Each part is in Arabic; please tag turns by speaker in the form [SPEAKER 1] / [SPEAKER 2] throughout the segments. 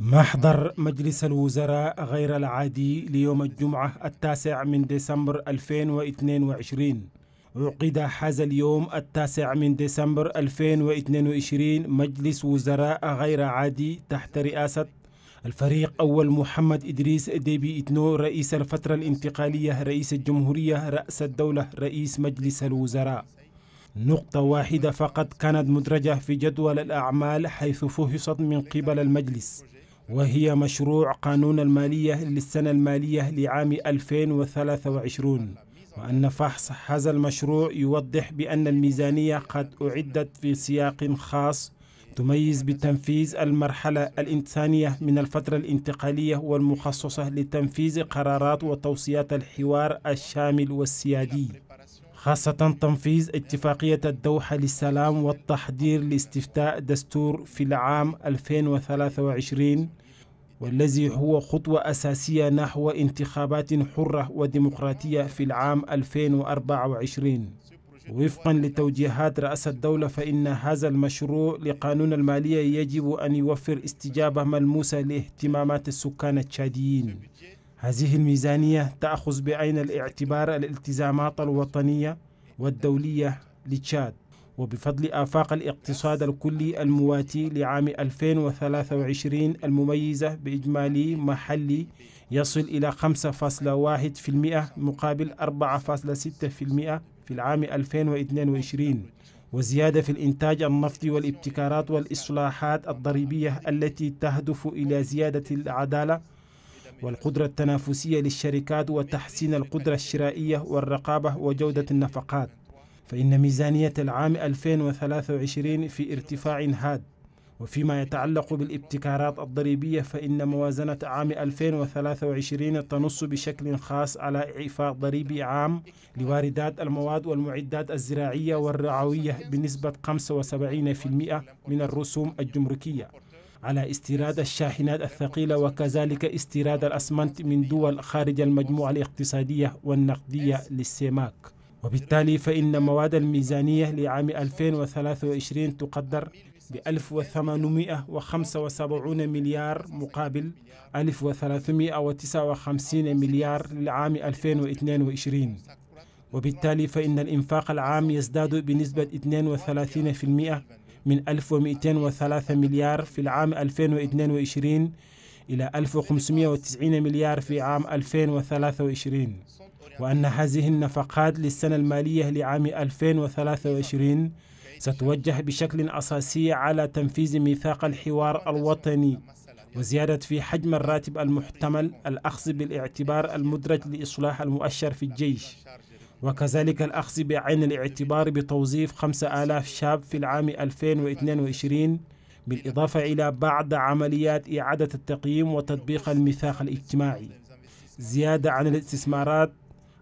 [SPEAKER 1] محضر مجلس الوزراء غير العادي ليوم الجمعة التاسع من ديسمبر 2022 عقد هذا اليوم التاسع من ديسمبر 2022 مجلس وزراء غير عادي تحت رئاسة الفريق أول محمد إدريس ديبي إتنو رئيس الفترة الانتقالية رئيس الجمهورية رأس الدولة رئيس مجلس الوزراء. نقطة واحدة فقط كانت مدرجة في جدول الأعمال حيث فحصت من قبل المجلس وهي مشروع قانون المالية للسنة المالية لعام 2023 وأن فحص هذا المشروع يوضح بأن الميزانية قد أعدت في سياق خاص تميز بتنفيذ المرحلة الإنسانية من الفترة الانتقالية والمخصصة لتنفيذ قرارات وتوصيات الحوار الشامل والسيادي. خاصة تنفيذ اتفاقية الدوحة للسلام والتحضير لاستفتاء دستور في العام 2023 والذي هو خطوة أساسية نحو انتخابات حرة وديمقراطية في العام 2024 وفقا لتوجيهات رئاسة الدولة فإن هذا المشروع لقانون المالية يجب أن يوفر استجابة ملموسة لاهتمامات السكان التشاديين. هذه الميزانية تأخذ بعين الاعتبار الالتزامات الوطنية والدولية لتشاد وبفضل آفاق الاقتصاد الكلي المواتي لعام 2023 المميزة بإجمالي محلي يصل إلى 5.1% مقابل 4.6% في العام 2022 وزيادة في الإنتاج النفطي والابتكارات والإصلاحات الضريبية التي تهدف إلى زيادة العدالة والقدرة التنافسية للشركات وتحسين القدرة الشرائية والرقابة وجودة النفقات. فإن ميزانية العام 2023 في ارتفاع هاد. وفيما يتعلق بالابتكارات الضريبية فإن موازنة عام 2023 تنص بشكل خاص على إعفاء ضريبي عام لواردات المواد والمعدات الزراعية والرعوية بنسبة 75% من الرسوم الجمركية. على استيراد الشاحنات الثقيلة وكذلك استيراد الأسمنت من دول خارج المجموعة الاقتصادية والنقدية للسيماك وبالتالي فإن مواد الميزانية لعام 2023 تقدر ب 1875 مليار مقابل 1359 مليار للعام 2022 وبالتالي فإن الإنفاق العام يزداد بنسبة 32% من 1203 مليار في العام 2022 إلى 1590 مليار في عام 2023 وأن هذه النفقات للسنة المالية لعام 2023 ستوجه بشكل أساسي على تنفيذ ميثاق الحوار الوطني وزيادة في حجم الراتب المحتمل الأخذ بالاعتبار المدرج لإصلاح المؤشر في الجيش. وكذلك الأخذ بعين الاعتبار بتوظيف 5000 شاب في العام 2022 بالإضافة إلى بعض عمليات إعادة التقييم وتطبيق الميثاق الاجتماعي. زيادة عن الاستثمارات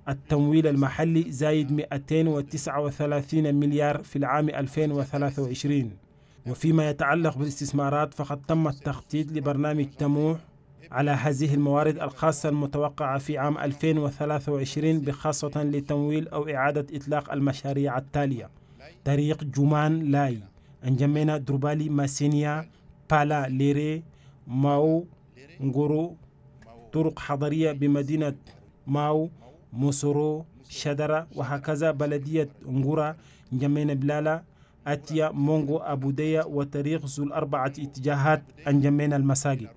[SPEAKER 1] التمويل المحلي زايد 239 مليار في العام 2023 وفيما يتعلق بالاستثمارات فقد تم التخطيط لبرنامج تموح على هذه الموارد الخاصة المتوقعة في عام 2023 بخاصة لتمويل أو إعادة إطلاق المشاريع التالية. طريق جومان لاي أنجمينا دروبالي ماسينيا بالا ليري ماو نغورو طرق حضرية بمدينة ماو موسورو شدرة وهكذا بلدية نغورا نجمينا بلالا أتيا مونغو أبو ديا وطريق ذو الأربعة اتجاهات أنجمينا المساجد.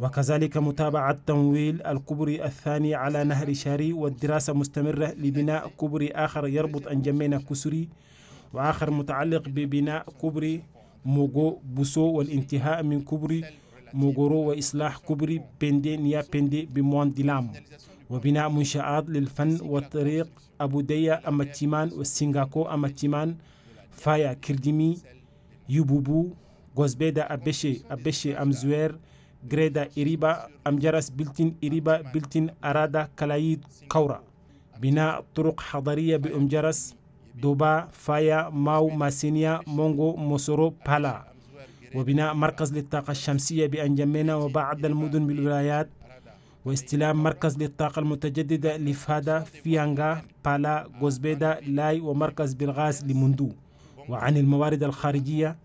[SPEAKER 1] وكذلك متابعة تمويل الكبري الثاني على نهر شاري والدراسة مستمرة لبناء كبري آخر يربط أنجمين كسري وآخر متعلق ببناء كبري موغو بوسو والانتهاء من كبري موغورو وإصلاح كبري بندي نيا بندي بموان ديلام. وبناء منشآت للفن والطريق أبو ديا أمتيمان والسنغاكو أمتيمان فايا كردمي يوبوبو غوزبيدا أبشي أبشي أمزوير greda iriba أمجرس بلتين إريبا بلتين أرادا كلايد كورا بناء طرق حضرية بأمجرس دوبا فايا ماو ماسينيا مونغو موسورو بالا وبناء مركز للطاقة الشمسية بأنجمينا وبعض المدن بالولايات واستلام مركز للطاقة المتجددة لفادا فيانغا بالا غوزبيدا لاي ومركز بالغاز لمندو وعن الموارد الخارجية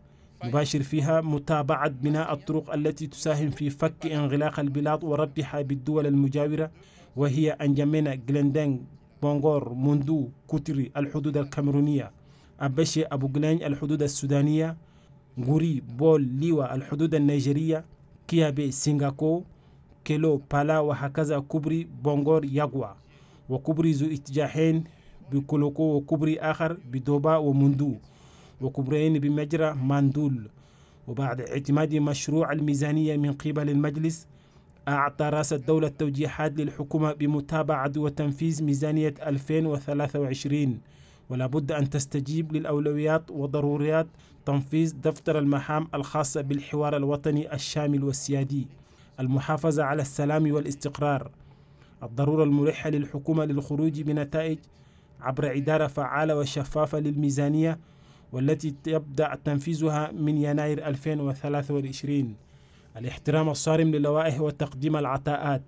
[SPEAKER 1] نباشر فيها متابعة بناء الطرق التي تساهم في فك انغلاق البلاد وربحها بالدول المجاورة وهي أنجمينا جلندنج بونغور موندو كوتري الحدود الكاميرونية أبشي أبو جلين الحدود السودانية غوري بول ليوا الحدود النيجيرية كيابي سينغاكو كيلو بالا وهكذا كوبري بونغور ياغوا وكوبري ذو اتجاهين بكولوكو وكوبري آخر بدوبا ومندو وكبرين بمجرى ماندول. وبعد اعتماد مشروع الميزانية من قبل المجلس أعطى رأس الدولة توجيهات للحكومة بمتابعة وتنفيذ ميزانية 2023 ولا بد أن تستجيب للأولويات وضروريات تنفيذ دفتر المهام الخاصة بالحوار الوطني الشامل والسيادي. المحافظة على السلام والاستقرار. الضرورة الملحة للحكومة للخروج بنتائج عبر إدارة فعالة وشفافة للميزانية والتي يبدأ تنفيذها من يناير 2023 الاحترام الصارم للوائح وتقديم العطاءات.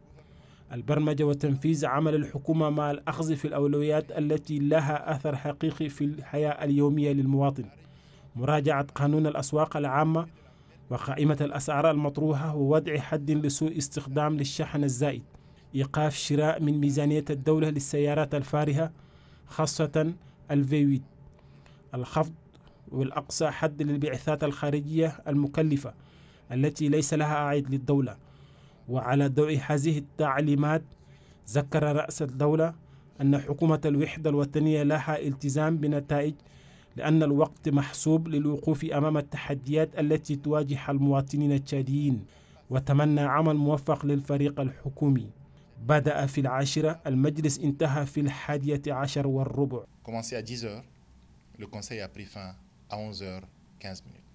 [SPEAKER 1] البرمجة وتنفيذ عمل الحكومة مع الأخذ في الأولويات التي لها أثر حقيقي في الحياة اليومية للمواطن. مراجعة قانون الأسواق العامة وقائمة الأسعار المطروحة ووضع حد لسوء استخدام للشحن الزائد. إيقاف شراء من ميزانية الدولة للسيارات الفارهة خاصة الفيويت الخفض والأقصى حد للبعثات الخارجية المكلفة التي ليس لها عائد للدولة. وعلى ضوء هذه التعليمات ذكر رأس الدولة أن حكومة الوحدة الوطنية لها التزام بنتائج لأن الوقت محسوب للوقوف أمام التحديات التي تواجه المواطنين التشاديين. وتمنى عمل موفق للفريق الحكومي. بدأ في العاشرة المجلس انتهى في الحادية عشر والربع.
[SPEAKER 2] à 11h15 minutes.